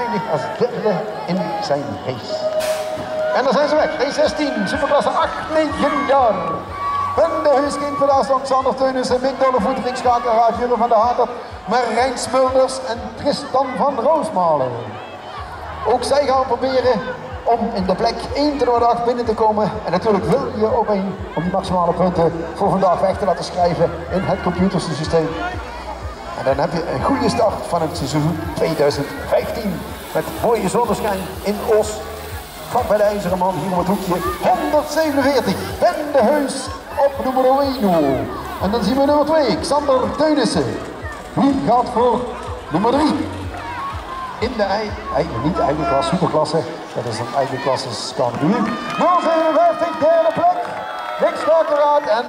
eindigt als derde in zijn race. En dan zijn ze weg. Race 16, superklasse 8, 9 jaar. Ben de Heuskind van Alexander Teunissen, Mick Dollevoet, Rick Schakeraar, Julle van der Hater, Marijn Smulders en Tristan van Roosmalen. Ook zij gaan proberen om in de plek 1 door 8 binnen te komen. En natuurlijk wil je op één om die maximale punten voor vandaag weg te laten schrijven in het computersysteem. Dan heb je een goede start van het seizoen 2015. Met mooie zonneschijn in Os. Vlak bij de IJzeren Man, hier op het hoekje. 147, Ben de Heus op nummer 1. En dan zien we nummer 2, Xander Teunissen. Wie gaat voor nummer 3? In de ei, ei, niet eigen klas, superklasse. Dat is een eigen klasse kategorie. 057, derde plek. Rick Starkeraad en